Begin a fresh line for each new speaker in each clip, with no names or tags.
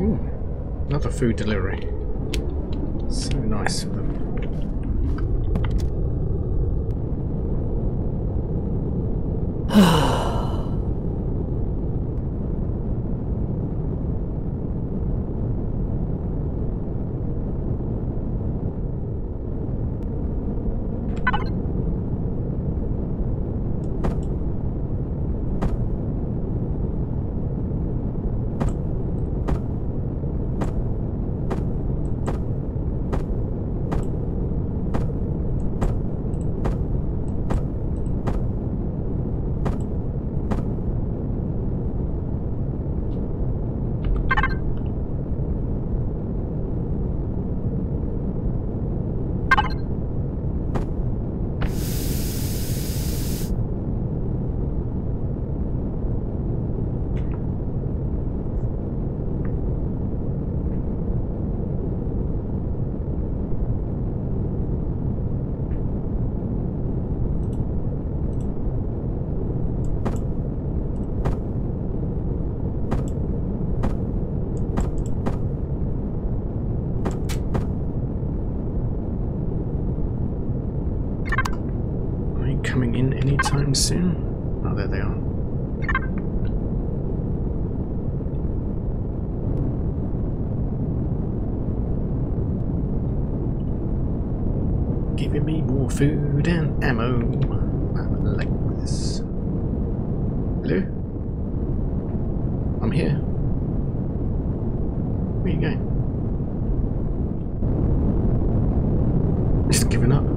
Ooh, another food delivery. So nice of them. Coming in anytime soon? Oh, there they are. Giving me more food and ammo. I like this. Hello? I'm here. Where are you going? Just giving up.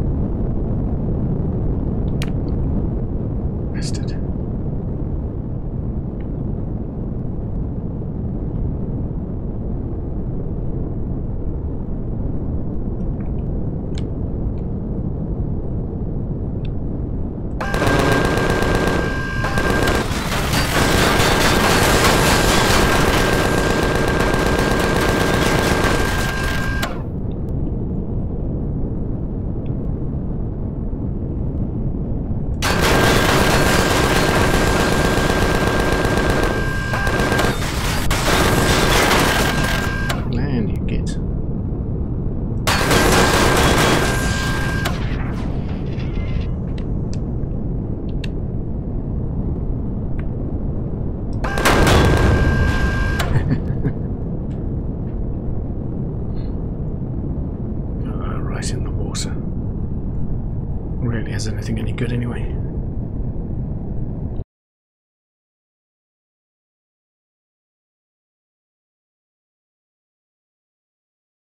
Really has anything any good anyway.